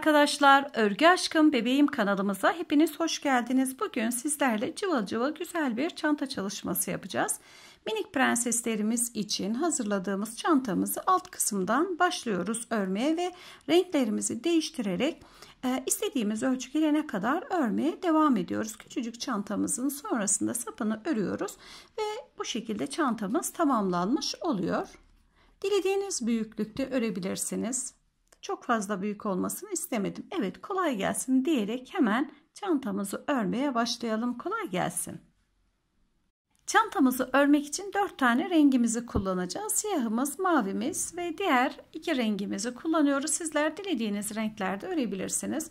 arkadaşlar. Örgü Aşkım Bebeğim kanalımıza hepiniz hoş geldiniz. Bugün sizlerle cıvıl cıvıl güzel bir çanta çalışması yapacağız. Minik prenseslerimiz için hazırladığımız çantamızı alt kısımdan başlıyoruz örmeye ve renklerimizi değiştirerek e, istediğimiz ölçü gelene kadar örmeye devam ediyoruz. Küçücük çantamızın sonrasında sapını örüyoruz ve bu şekilde çantamız tamamlanmış oluyor. Dilediğiniz büyüklükte örebilirsiniz çok fazla büyük olmasını istemedim. Evet kolay gelsin diyerek hemen çantamızı örmeye başlayalım. Kolay gelsin. Çantamızı örmek için 4 tane rengimizi kullanacağız. Siyahımız, mavimiz ve diğer iki rengimizi kullanıyoruz. Sizler dilediğiniz renklerde örebilirsiniz.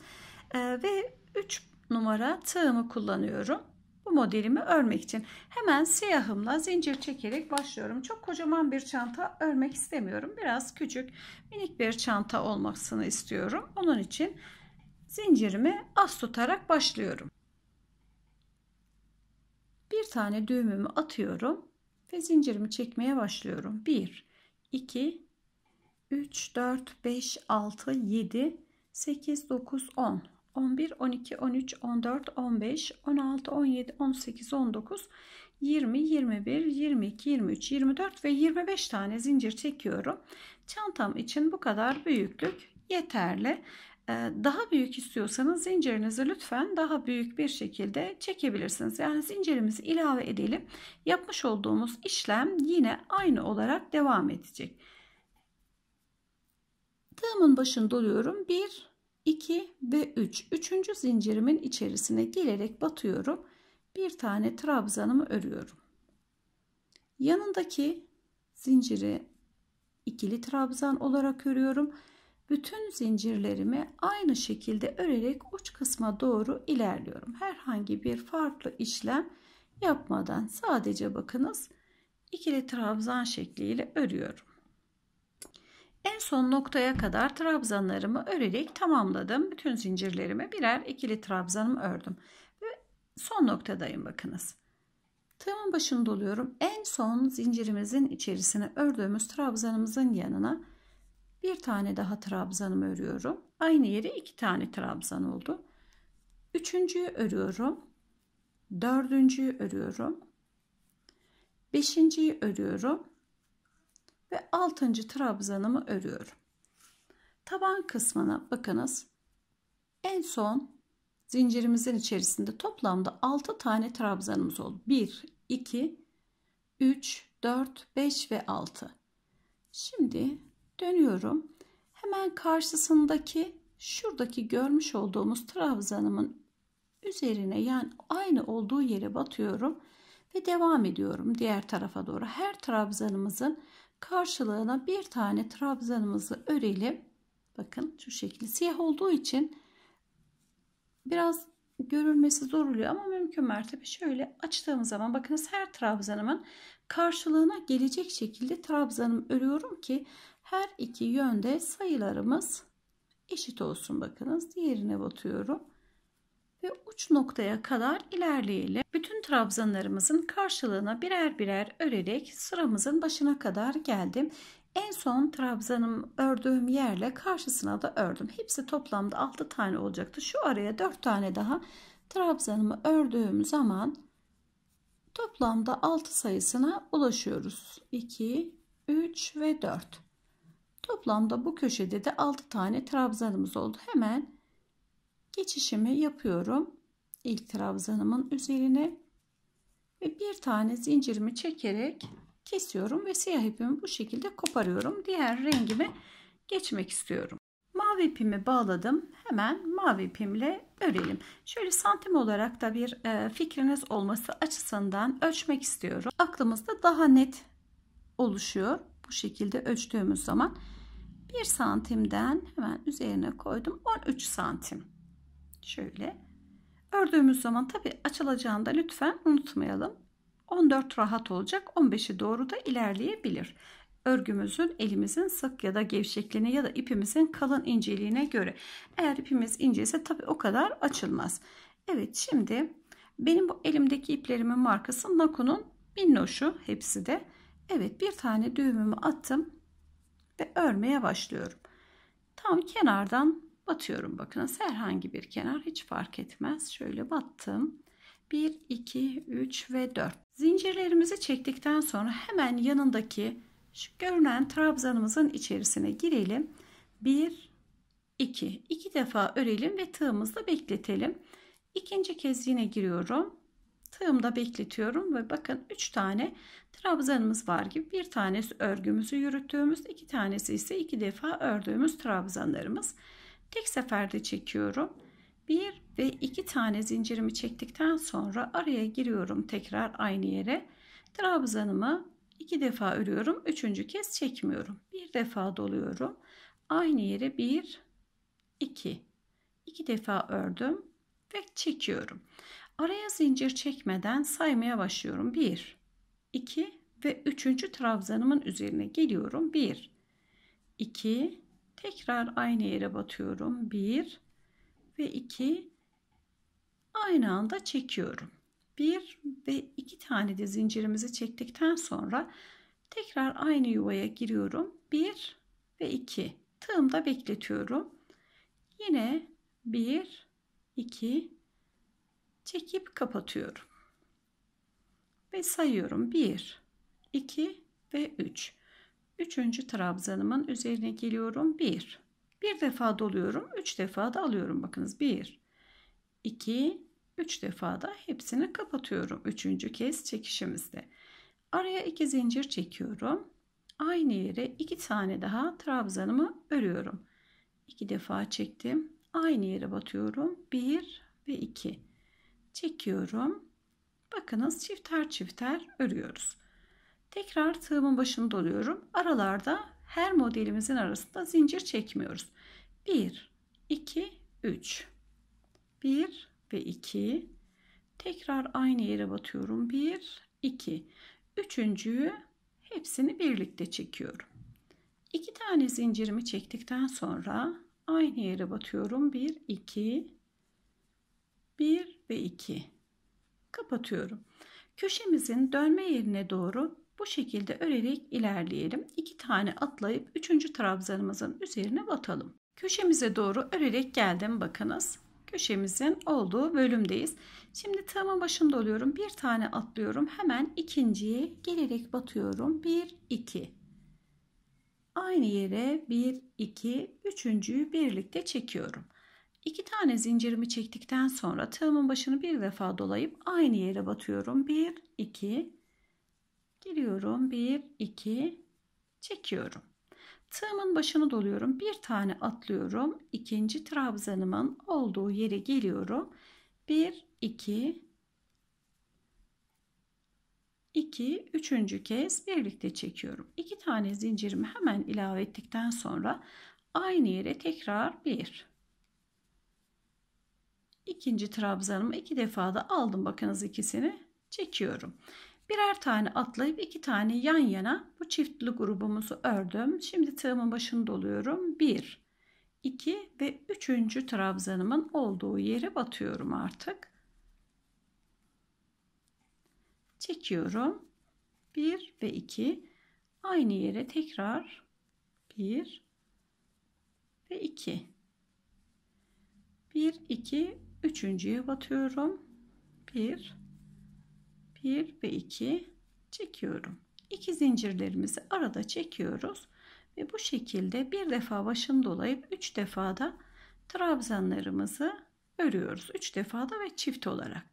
Ee, ve 3 numara tığımı kullanıyorum bu modelimi örmek için. Hemen siyahımla zincir çekerek başlıyorum. Çok kocaman bir çanta örmek istemiyorum. Biraz küçük minik bir çanta olmasını istiyorum. Onun için zincirimi az tutarak başlıyorum. Bir tane düğümümü atıyorum ve zincirimi çekmeye başlıyorum. 1 2 3 4 5 6 7 8 9 10 11, 12, 13, 14, 15, 16, 17, 18, 19, 20, 21, 22, 23, 24 ve 25 tane zincir çekiyorum. Çantam için bu kadar büyüklük yeterli. Ee, daha büyük istiyorsanız zincirinizi lütfen daha büyük bir şekilde çekebilirsiniz. Yani zincirimizi ilave edelim. Yapmış olduğumuz işlem yine aynı olarak devam edecek. Tığımın başını doluyorum. 1 2 ve 3. Üçüncü zincirimin içerisine gelerek batıyorum. Bir tane trabzanımı örüyorum. Yanındaki zinciri ikili trabzan olarak örüyorum. Bütün zincirlerimi aynı şekilde örerek uç kısma doğru ilerliyorum. Herhangi bir farklı işlem yapmadan sadece bakınız ikili trabzan şekliyle örüyorum. En son noktaya kadar trabzanlarımı örerek tamamladım. Bütün zincirlerime birer ikili trabzanımı ördüm. Ve son noktadayım bakınız. Tığımın başını doluyorum. En son zincirimizin içerisine ördüğümüz trabzanımızın yanına bir tane daha trabzanımı örüyorum. Aynı yere iki tane trabzan oldu. Üçüncüyü örüyorum. Dördüncüyü örüyorum. Beşinciyi örüyorum ve 6. trabzanımı örüyorum. Taban kısmına bakınız. En son zincirimizin içerisinde toplamda 6 tane trabzanımız oldu. 1, 2, 3, 4, 5 ve 6. Şimdi dönüyorum. Hemen karşısındaki şuradaki görmüş olduğumuz trabzanımın üzerine yani aynı olduğu yere batıyorum ve devam ediyorum diğer tarafa doğru. Her trabzanımızın karşılığına bir tane trabzanımızı örelim. Bakın şu şekilde siyah olduğu için biraz görülmesi zor oluyor ama mümkün mertebe şöyle açtığım zaman bakınız her trabzanımın karşılığına gelecek şekilde trabzanımı örüyorum ki her iki yönde sayılarımız eşit olsun bakınız diğerine batıyorum ve uç noktaya kadar ilerleyelim. Bütün trabzanlarımızın karşılığına birer birer örerek sıramızın başına kadar geldim. En son trabzanım ördüğüm yerle karşısına da ördüm. Hepsi toplamda 6 tane olacaktı. Şu araya 4 tane daha trabzanımı ördüğüm zaman toplamda 6 sayısına ulaşıyoruz. 2, 3 ve 4. Toplamda bu köşede de 6 tane trabzanımız oldu. Hemen geçişimi yapıyorum. İlk trabzanımın üzerine ve bir tane zincirimi çekerek kesiyorum ve siyah ipimi bu şekilde koparıyorum. Diğer rengime geçmek istiyorum. Mavi ipimi bağladım. Hemen mavi ipimle örelim. Şöyle santim olarak da bir e, fikriniz olması açısından ölçmek istiyorum. Aklımızda daha net oluşuyor. Bu şekilde ölçtüğümüz zaman 1 santimden hemen üzerine koydum. 13 santim. Şöyle. Ördüğümüz zaman tabi açılacağını da lütfen unutmayalım. 14 rahat olacak. 15'i doğru da ilerleyebilir. Örgümüzün elimizin sık ya da gevşekliğine ya da ipimizin kalın inceliğine göre. Eğer ipimiz ince ise tabi o kadar açılmaz. Evet şimdi benim bu elimdeki iplerimin markası Naku'nun minnoşu hepsi de. Evet bir tane düğümümü attım ve örmeye başlıyorum. Tam kenardan batıyorum. Bakınız herhangi bir kenar hiç fark etmez. Şöyle battım. 1, 2, 3 ve 4. Zincirlerimizi çektikten sonra hemen yanındaki şu görünen trabzanımızın içerisine girelim. 1, 2. 2 defa örelim ve tığımızda bekletelim. İkinci kez yine giriyorum. Tığımda bekletiyorum ve bakın 3 tane trabzanımız var gibi. Bir tanesi örgümüzü yürüttüğümüz, iki tanesi ise iki defa ördüğümüz trabzanlarımız. Tek seferde çekiyorum. Bir ve iki tane zincirimi çektikten sonra araya giriyorum tekrar aynı yere. Trabzanımı iki defa örüyorum. Üçüncü kez çekmiyorum. Bir defa doluyorum. Aynı yere bir, iki. iki defa ördüm ve çekiyorum. Araya zincir çekmeden saymaya başlıyorum. 1, 2 ve 3. trabzanımın üzerine geliyorum. 1, 2, tekrar aynı yere batıyorum. 1 ve 2 aynı anda çekiyorum. 1 ve 2 tane de zincirimizi çektikten sonra tekrar aynı yuvaya giriyorum. 1 ve 2 tığımda bekletiyorum. Yine 1 2 çekip kapatıyorum. Ve sayıyorum. 1, 2 ve 3. Üçüncü trabzanımın üzerine geliyorum. 1. Bir defa doluyorum. 3 defa da alıyorum. Bakınız 1, 2, 3 defa da hepsini kapatıyorum. Üçüncü kez çekişimizde. Araya iki zincir çekiyorum. Aynı yere iki tane daha trabzanımı örüyorum. İki defa çektim. Aynı yere batıyorum. 1 ve 2 çekiyorum. Bakınız çifter çifter örüyoruz. Tekrar tığımın başını doluyorum. Aralarda her modelimizin arasında zincir çekmiyoruz. 1, 2, 3. 1 ve 2. Tekrar aynı yere batıyorum. 1, 2. Üçüncüyü hepsini birlikte çekiyorum. İki tane zincirimi çektikten sonra aynı yere batıyorum. 1, 2, 1 ve 2 kapatıyorum. Köşemizin dönme yerine doğru bu şekilde örerek ilerleyelim. 2 tane atlayıp 3. trabzanımızın üzerine batalım. Köşemize doğru örerek geldim bakınız. Köşemizin olduğu bölümdeyiz. Şimdi tığımın başında oluyorum. Bir tane atlıyorum. Hemen ikinciye gelerek batıyorum. 1 2 Aynı yere 1 2 üçüncüyü birlikte çekiyorum. İki tane zincirimi çektikten sonra tığımın başını bir defa dolayıp aynı yere batıyorum. 1 2 giriyorum. 1 2 çekiyorum. Tığımın başını doluyorum. Bir tane atlıyorum. İkinci trabzanımın olduğu yere geliyorum. 1 2 2 üçüncü kez birlikte çekiyorum. İki tane zincirimi hemen ilave ettikten sonra aynı yere tekrar 1 ikinci trabzanımı iki defa da aldım bakınız ikisini çekiyorum. Birer tane atlayıp iki tane yan yana bu çiftli grubumuzu ördüm. Şimdi tığımın başını doluyorum. 1, 2 ve 3. trabzanımın olduğu yere batıyorum artık. Çekiyorum. 1 ve 2 aynı yere tekrar 1 ve 2 1 2 üçüncüye batıyorum. Bir, bir ve iki çekiyorum. İki zincirlerimizi arada çekiyoruz ve bu şekilde bir defa başını dolayıp üç defa da trabzanlarımızı örüyoruz. Üç defa da ve çift olarak.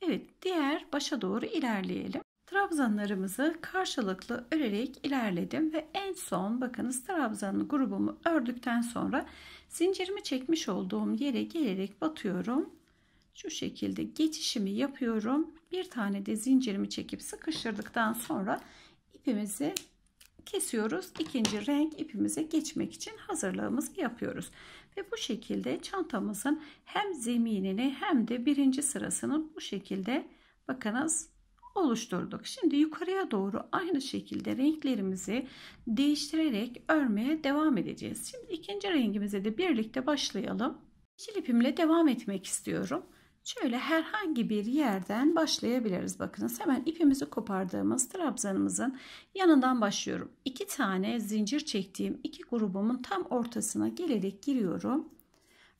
Evet diğer başa doğru ilerleyelim. Trabzanlarımızı karşılıklı örerek ilerledim ve en son bakınız trabzanlı grubumu ördükten sonra zincirimi çekmiş olduğum yere gelerek batıyorum. Şu şekilde geçişimi yapıyorum. Bir tane de zincirimi çekip sıkıştırdıktan sonra ipimizi kesiyoruz. İkinci renk ipimize geçmek için hazırlığımızı yapıyoruz. Ve bu şekilde çantamızın hem zeminini hem de birinci sırasını bu şekilde bakınız oluşturduk. Şimdi yukarıya doğru aynı şekilde renklerimizi değiştirerek örmeye devam edeceğiz. Şimdi ikinci rengimize de birlikte başlayalım. Yeşil ipimle devam etmek istiyorum. Şöyle herhangi bir yerden başlayabiliriz. Bakınız hemen ipimizi kopardığımız trabzanımızın yanından başlıyorum. İki tane zincir çektiğim iki grubumun tam ortasına gelerek giriyorum.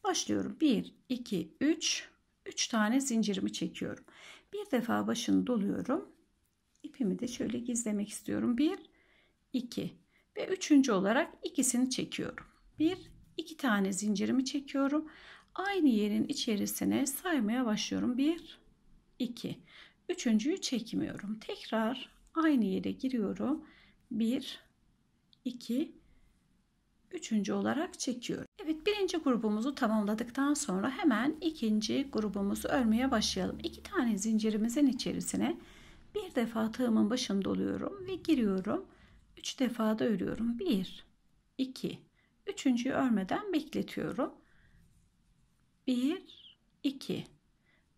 Başlıyorum. 1, 2, 3. 3 tane zincirimi çekiyorum. Bir defa başını doluyorum. İpimi de şöyle gizlemek istiyorum. 1, 2 ve üçüncü olarak ikisini çekiyorum. 1, 2 tane zincirimi çekiyorum. Aynı yerin içerisine saymaya başlıyorum. 1, 2. Üçüncüyü çekmiyorum. Tekrar aynı yere giriyorum. 1, 2, üçüncü olarak çekiyorum. Evet birinci grubumuzu tamamladıktan sonra hemen ikinci grubumuzu örmeye başlayalım. İki tane zincirimizin içerisine bir defa tığımın başını doluyorum ve giriyorum. Üç defa da örüyorum. Bir, iki, üçüncüyü örmeden bekletiyorum. Bir, iki,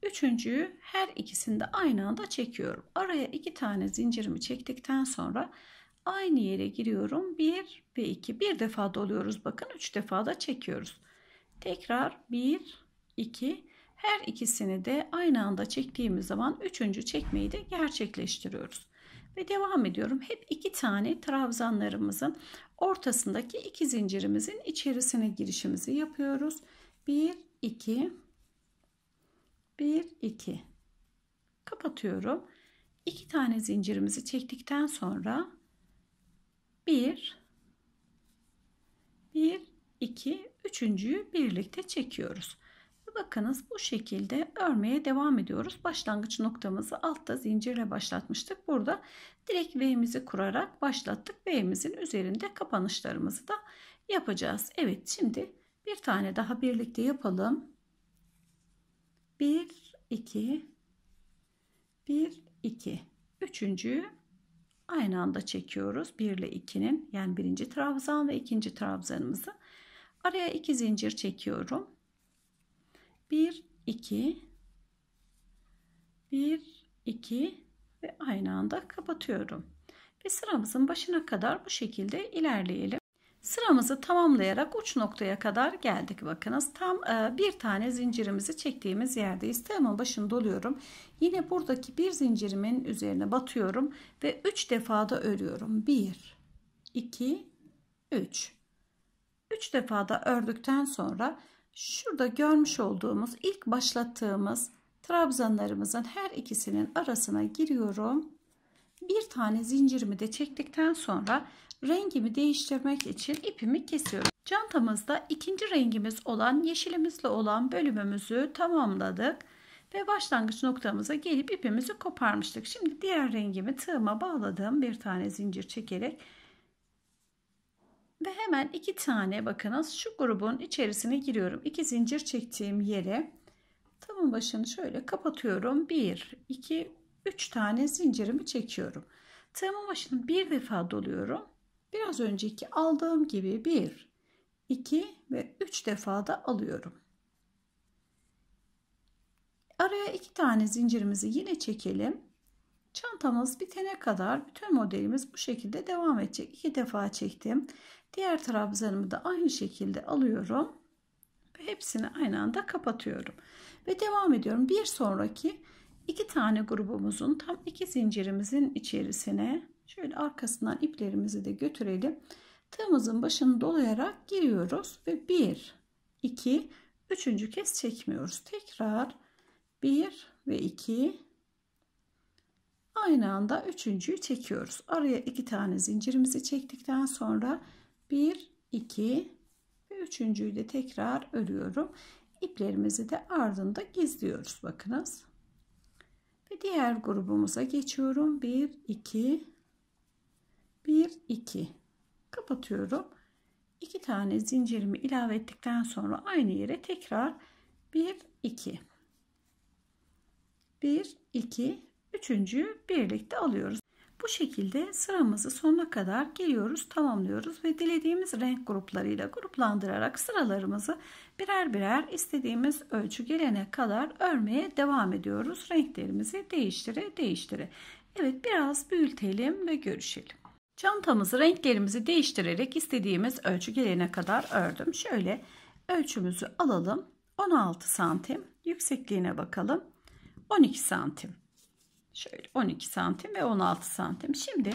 üçüncüyü her ikisini de aynı anda çekiyorum. Araya iki tane zincirimi çektikten sonra aynı yere giriyorum. 1 ve 2 bir defa doluyoruz bakın 3 defa da çekiyoruz. Tekrar 1 2 her ikisini de aynı anda çektiğimiz zaman üçüncü çekmeyi de gerçekleştiriyoruz. Ve devam ediyorum. Hep iki tane trabzanlarımızın ortasındaki iki zincirimizin içerisine girişimizi yapıyoruz. 1 2 1 2 kapatıyorum. İki tane zincirimizi çektikten sonra 1 1 2 üçüncüyü birlikte çekiyoruz. Bakınız bu şekilde örmeye devam ediyoruz. Başlangıç noktamızı altta zincirle başlatmıştık. Burada direkt V'mizi kurarak başlattık. V'mizin üzerinde kapanışlarımızı da yapacağız. Evet şimdi bir tane daha birlikte yapalım. 1 2 1 2 üçüncüyü aynı anda çekiyoruz. 1 ile 2'nin yani birinci trabzan ve ikinci trabzanımızı. Araya iki zincir çekiyorum. 1 2 1 2 ve aynı anda kapatıyorum. Ve sıramızın başına kadar bu şekilde ilerleyelim. Sıramızı tamamlayarak uç noktaya kadar geldik. Bakınız tam e, bir tane zincirimizi çektiğimiz yerdeyiz. Tığımın başını doluyorum. Yine buradaki bir zincirimin üzerine batıyorum ve 3 defa da örüyorum. 1 2 3 3 defa da ördükten sonra şurada görmüş olduğumuz ilk başlattığımız trabzanlarımızın her ikisinin arasına giriyorum. Bir tane zincirimi de çektikten sonra rengimi değiştirmek için ipimi kesiyorum. Çantamızda ikinci rengimiz olan yeşilimizle olan bölümümüzü tamamladık. Ve başlangıç noktamıza gelip ipimizi koparmıştık. Şimdi diğer rengimi tığıma bağladığım bir tane zincir çekerek ve hemen iki tane bakınız şu grubun içerisine giriyorum. İki zincir çektiğim yere tığımın başını şöyle kapatıyorum. Bir, iki, üç tane zincirimi çekiyorum. Tığımın başını bir defa doluyorum. Biraz önceki aldığım gibi 1, 2 ve 3 defa da alıyorum. Araya iki tane zincirimizi yine çekelim. Çantamız bitene kadar bütün modelimiz bu şekilde devam edecek. İki defa çektim. Diğer trabzanımı da aynı şekilde alıyorum. Ve hepsini aynı anda kapatıyorum. Ve devam ediyorum. Bir sonraki iki tane grubumuzun tam iki zincirimizin içerisine Şöyle arkasından iplerimizi de götürelim. Tığımızın başını dolayarak giriyoruz ve 1, 2, üçüncü kez çekmiyoruz. Tekrar 1 ve 2 aynı anda üçüncüyü çekiyoruz. Araya iki tane zincirimizi çektikten sonra 1, 2 ve üçüncüyü de tekrar örüyorum. İplerimizi de ardında gizliyoruz. Bakınız. Ve diğer grubumuza geçiyorum. 1, 2 1 2 kapatıyorum. 2 tane zincirimi ilave ettikten sonra aynı yere tekrar 1 2 1 2 üçüncüyü birlikte alıyoruz. Bu şekilde sıramızı sonuna kadar geliyoruz tamamlıyoruz ve dilediğimiz renk gruplarıyla gruplandırarak sıralarımızı birer birer istediğimiz ölçü gelene kadar örmeye devam ediyoruz. Renklerimizi değiştire değiştire. Evet biraz büyütelim ve görüşelim Çantamızı renklerimizi değiştirerek istediğimiz ölçü gelene kadar ördüm. Şöyle ölçümüzü alalım. 16 santim. Yüksekliğine bakalım. 12 santim. Şöyle 12 santim ve 16 santim. Şimdi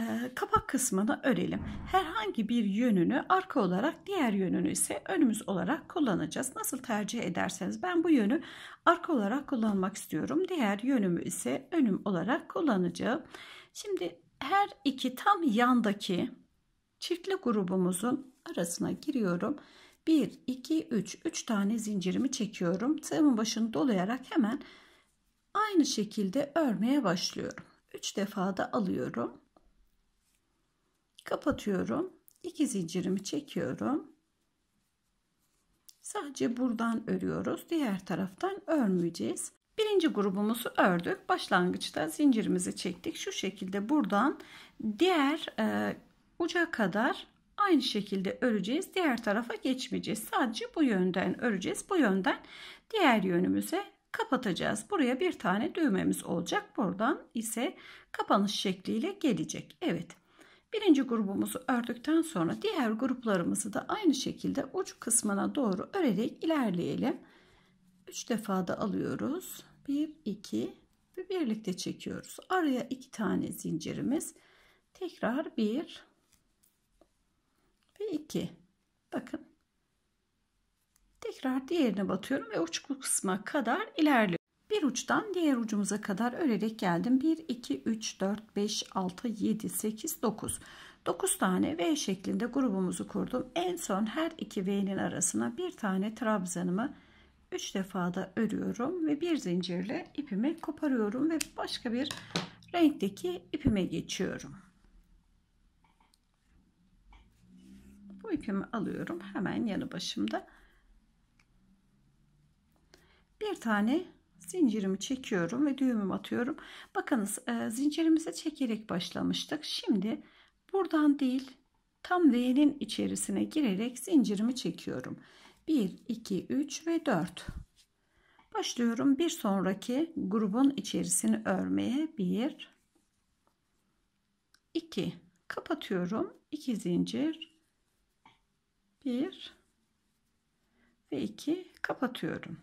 e, kapak kısmını örelim. Herhangi bir yönünü arka olarak diğer yönünü ise önümüz olarak kullanacağız. Nasıl tercih ederseniz ben bu yönü arka olarak kullanmak istiyorum. Diğer yönümü ise önüm olarak kullanacağım. Şimdi her iki tam yandaki çiftli grubumuzun arasına giriyorum. 1, 2, 3. 3 tane zincirimi çekiyorum. Tığımın başını dolayarak hemen aynı şekilde örmeye başlıyorum. 3 defa da alıyorum. Kapatıyorum. 2 zincirimi çekiyorum. Sadece buradan örüyoruz. Diğer taraftan örmeyeceğiz. Birinci grubumuzu ördük. Başlangıçta zincirimizi çektik. Şu şekilde buradan diğer e, uca kadar aynı şekilde öreceğiz. Diğer tarafa geçmeyeceğiz. Sadece bu yönden öreceğiz. Bu yönden diğer yönümüze kapatacağız. Buraya bir tane düğmemiz olacak. Buradan ise kapanış şekliyle gelecek. Evet. Birinci grubumuzu ördükten sonra diğer gruplarımızı da aynı şekilde uç kısmına doğru örerek ilerleyelim. 3 defa da alıyoruz. 1, 2 ve birlikte çekiyoruz. Araya 2 tane zincirimiz. Tekrar 1 ve 2. Bakın. Tekrar diğerine batıyorum ve uç kısma kadar ilerliyorum. Bir uçtan diğer ucumuza kadar örerek geldim. 1, 2, 3, 4, 5, 6, 7, 8, 9. 9 tane V şeklinde grubumuzu kurdum. En son her iki V'nin arasına bir tane trabzanımı 3 defa da örüyorum ve bir zincirle ipimi koparıyorum ve başka bir renkteki ipime geçiyorum. Bu ipimi alıyorum hemen yanı başımda. Bir tane zincirimi çekiyorum ve düğümümü atıyorum. Bakınız e, zincirimizi çekerek başlamıştık. Şimdi buradan değil tam V'nin içerisine girerek zincirimi çekiyorum. 1, 2, 3 ve 4. Başlıyorum bir sonraki grubun içerisini örmeye. 1, 2. Kapatıyorum. 2 zincir. 1 ve 2 kapatıyorum.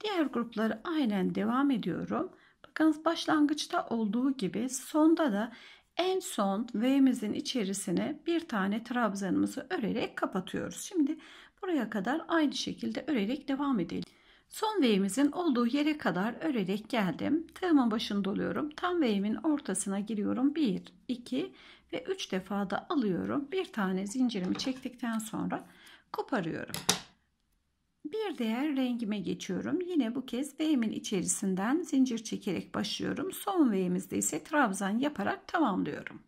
Diğer grupları aynen devam ediyorum. Bakınız başlangıçta olduğu gibi sonda da en son V'mizin içerisine bir tane trabzanımızı örerek kapatıyoruz. Şimdi buraya kadar aynı şekilde örerek devam edelim. Son V'mizin olduğu yere kadar örerek geldim. Tığımın başını doluyorum. Tam V'min ortasına giriyorum. 1, 2 ve 3 defa da alıyorum. Bir tane zincirimi çektikten sonra koparıyorum. Bir diğer rengime geçiyorum. Yine bu kez V'min içerisinden zincir çekerek başlıyorum. Son V'mizde ise trabzan yaparak tamamlıyorum.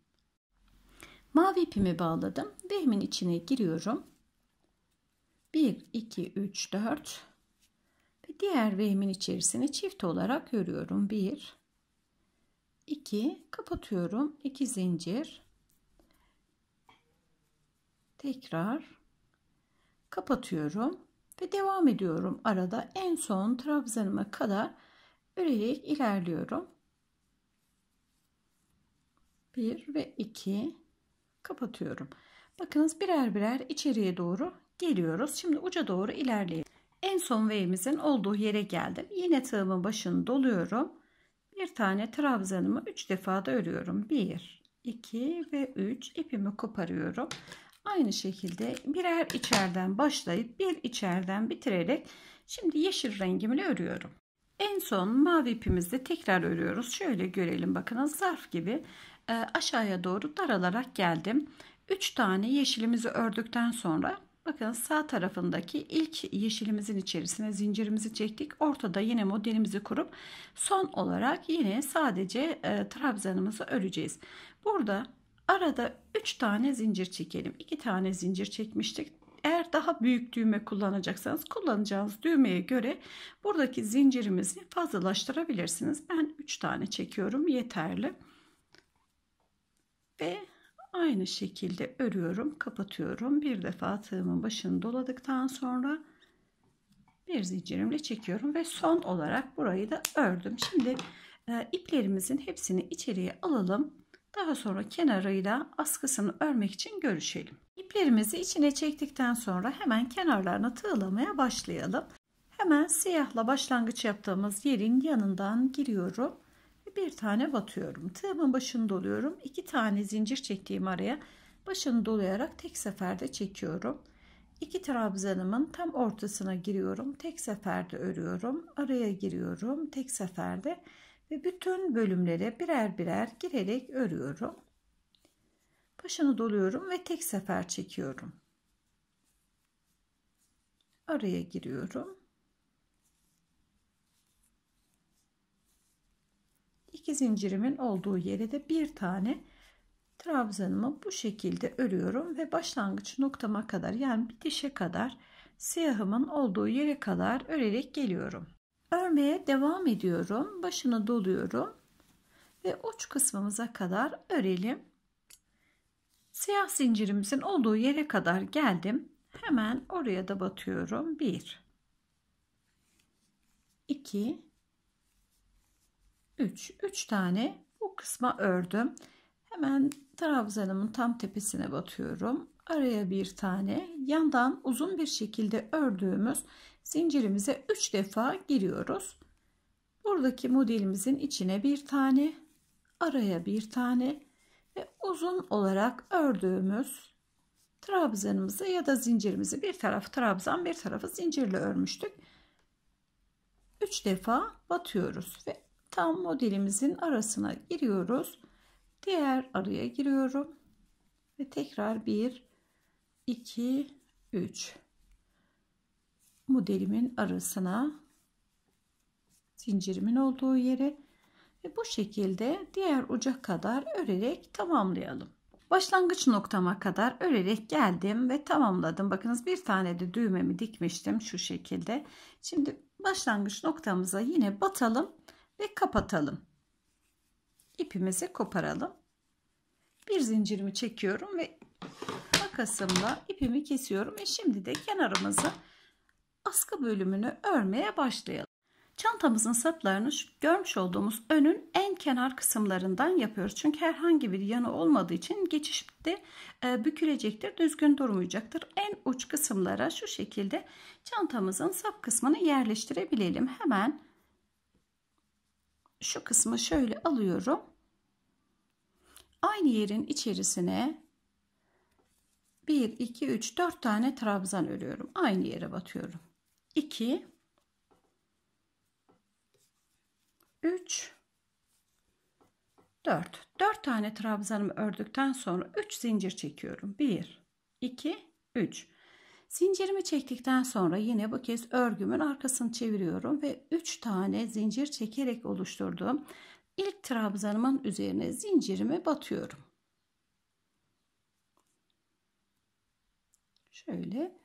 Mavi ipimi bağladım. V'min içine giriyorum. 1, 2, 3, 4 ve diğer V'min içerisine çift olarak örüyorum. 1, 2, kapatıyorum. 2 zincir. Tekrar kapatıyorum ve devam ediyorum arada en son trabzanıma kadar örerek ilerliyorum 1 ve 2 kapatıyorum bakınız birer birer içeriye doğru geliyoruz. Şimdi uca doğru ilerleyelim. En son V'imizin olduğu yere geldim. Yine tığımın başını doluyorum. Bir tane trabzanımı 3 defa da örüyorum. 1 2 ve 3 ipimi koparıyorum. Aynı şekilde birer içeriden başlayıp bir içeriden bitirerek şimdi yeşil rengimle örüyorum. En son mavi ipimizde tekrar örüyoruz. Şöyle görelim bakın zarf gibi e, aşağıya doğru daralarak geldim. 3 tane yeşilimizi ördükten sonra bakın sağ tarafındaki ilk yeşilimizin içerisine zincirimizi çektik. Ortada yine modelimizi kurup son olarak yine sadece e, trabzanımızı öreceğiz. Burada Arada 3 tane zincir çekelim. 2 tane zincir çekmiştik. Eğer daha büyük düğme kullanacaksanız kullanacağınız düğmeye göre buradaki zincirimizi fazlalaştırabilirsiniz. Ben 3 tane çekiyorum yeterli. Ve aynı şekilde örüyorum, kapatıyorum. Bir defa tığımın başını doladıktan sonra bir zincirimle çekiyorum ve son olarak burayı da ördüm. Şimdi e, iplerimizin hepsini içeriye alalım. Daha sonra kenarıyla askısını örmek için görüşelim. İplerimizi içine çektikten sonra hemen kenarlarına tığlamaya başlayalım. Hemen siyahla başlangıç yaptığımız yerin yanından giriyorum. Bir tane batıyorum. Tığımın başını doluyorum. iki tane zincir çektiğim araya başını dolayarak tek seferde çekiyorum. İki trabzanımın tam ortasına giriyorum. Tek seferde örüyorum. Araya giriyorum. Tek seferde ve bütün bölümlere birer birer girerek örüyorum. Başını doluyorum ve tek sefer çekiyorum. Araya giriyorum. İki zincirimin olduğu yere de bir tane trabzanımı bu şekilde örüyorum ve başlangıç noktama kadar yani bitişe kadar siyahımın olduğu yere kadar örerek geliyorum. Örmeye devam ediyorum. Başını doluyorum ve uç kısmımıza kadar örelim. Siyah zincirimizin olduğu yere kadar geldim. Hemen oraya da batıyorum. 1 2 3 3 tane bu kısma ördüm. Hemen trabzanımın tam tepesine batıyorum. Araya bir tane yandan uzun bir şekilde ördüğümüz zincirimize 3 defa giriyoruz. Buradaki modelimizin içine bir tane, araya bir tane ve uzun olarak ördüğümüz trabzanımızı ya da zincirimizi bir tarafı trabzan bir tarafı zincirle örmüştük. 3 defa batıyoruz ve tam modelimizin arasına giriyoruz. Diğer araya giriyorum ve tekrar 1 2 3 modelimin arasına zincirimin olduğu yere ve bu şekilde diğer uca kadar örerek tamamlayalım. Başlangıç noktama kadar örerek geldim ve tamamladım. Bakınız bir tane de düğmemi dikmiştim şu şekilde. Şimdi başlangıç noktamıza yine batalım ve kapatalım. İpimizi koparalım. Bir zincirimi çekiyorum ve makasımla ipimi kesiyorum ve şimdi de kenarımızı askı bölümünü örmeye başlayalım. Çantamızın saplarını görmüş olduğumuz önün en kenar kısımlarından yapıyoruz. Çünkü herhangi bir yanı olmadığı için geçişte e, bükülecektir, düzgün durmayacaktır. En uç kısımlara şu şekilde çantamızın sap kısmını yerleştirebilelim. Hemen şu kısmı şöyle alıyorum. Aynı yerin içerisine 1, 2, 3, 4 tane trabzan örüyorum. Aynı yere batıyorum. 2 3 4 4 tane trabzanımı ördükten sonra 3 zincir çekiyorum 1 2 3 zincirimi çektikten sonra yine bu kez örgümün arkasını çeviriyorum ve 3 tane zincir çekerek oluşturduğum ilk trabzanımın üzerine zincirimi batıyorum şöyle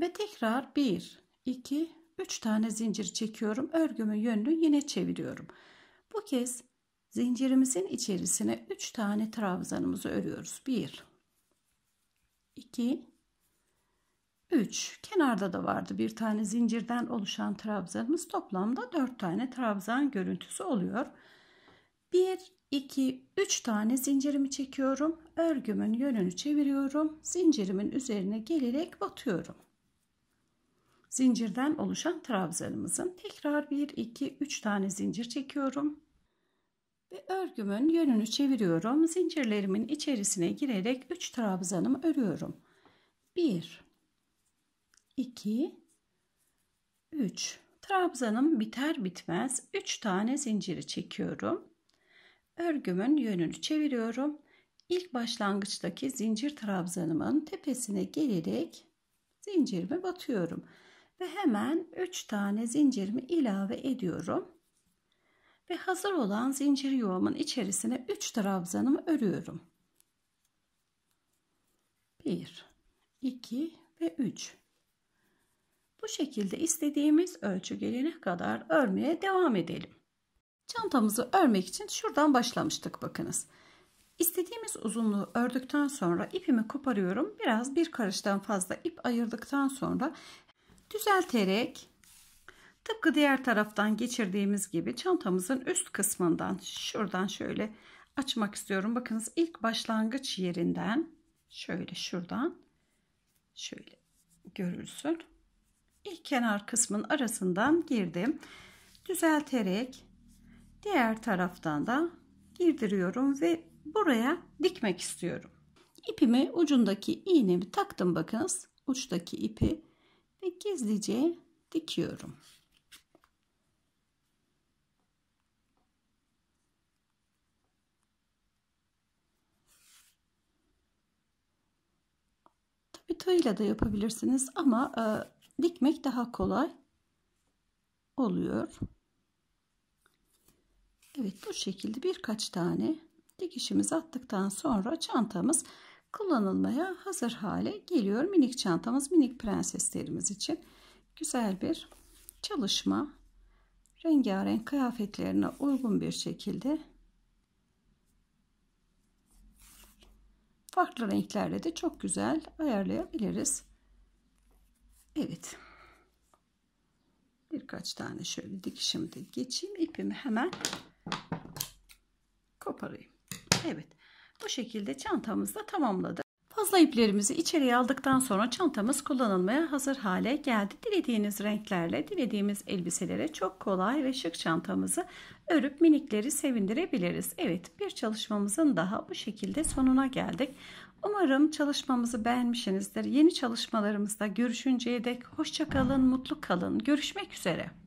ve tekrar 1 2 3 tane zincir çekiyorum. Örgümün yönünü yine çeviriyorum. Bu kez zincirimizin içerisine 3 tane trabzanımızı örüyoruz. 1 2 3 kenarda da vardı bir tane zincirden oluşan trabzanımız toplamda 4 tane trabzan görüntüsü oluyor. 1 2 3 tane zincirimi çekiyorum. Örgümün yönünü çeviriyorum. Zincirimin üzerine gelerek batıyorum zincirden oluşan trabzanımızın tekrar 1 2 3 tane zincir çekiyorum ve örgümün yönünü çeviriyorum zincirlerimin içerisine girerek 3 trabzanımı örüyorum 1 2 3 trabzanım biter bitmez 3 tane zinciri çekiyorum örgümün yönünü çeviriyorum ilk başlangıçtaki zincir trabzanımın tepesine gelerek zincirime batıyorum ve hemen 3 tane zincirimi ilave ediyorum. Ve hazır olan zincir yuvamın içerisine 3 trabzanımı örüyorum. 1 2 ve 3 Bu şekilde istediğimiz ölçü gelene kadar örmeye devam edelim. Çantamızı örmek için şuradan başlamıştık bakınız. İstediğimiz uzunluğu ördükten sonra ipimi koparıyorum. Biraz bir karıştan fazla ip ayırdıktan sonra düzelterek tıpkı diğer taraftan geçirdiğimiz gibi çantamızın üst kısmından şuradan şöyle açmak istiyorum. Bakınız ilk başlangıç yerinden şöyle şuradan şöyle görülsün. İlk kenar kısmın arasından girdim. Düzelterek Diğer taraftan da girdiriyorum ve buraya dikmek istiyorum. İpimi ucundaki iğnemi taktım bakınız. Uçtaki ipi ve gizlice dikiyorum. Tabii tığıyla da yapabilirsiniz ama e, dikmek daha kolay oluyor. Evet bu şekilde birkaç tane dikişimizi attıktan sonra çantamız kullanılmaya hazır hale geliyor. Minik çantamız minik prenseslerimiz için güzel bir çalışma. Rengarenk kıyafetlerine uygun bir şekilde farklı renklerle de çok güzel ayarlayabiliriz. Evet. Birkaç tane şöyle dikişimde geçeyim. İpimi hemen koparayım. Evet. Bu şekilde çantamızda tamamladık. Fazla iplerimizi içeriye aldıktan sonra çantamız kullanılmaya hazır hale geldi. Dilediğiniz renklerle dilediğimiz elbiselere çok kolay ve şık çantamızı örüp minikleri sevindirebiliriz. Evet bir çalışmamızın daha bu şekilde sonuna geldik. Umarım çalışmamızı beğenmişsinizdir. Yeni çalışmalarımızda görüşünceye dek hoşçakalın, mutlu kalın. Görüşmek üzere.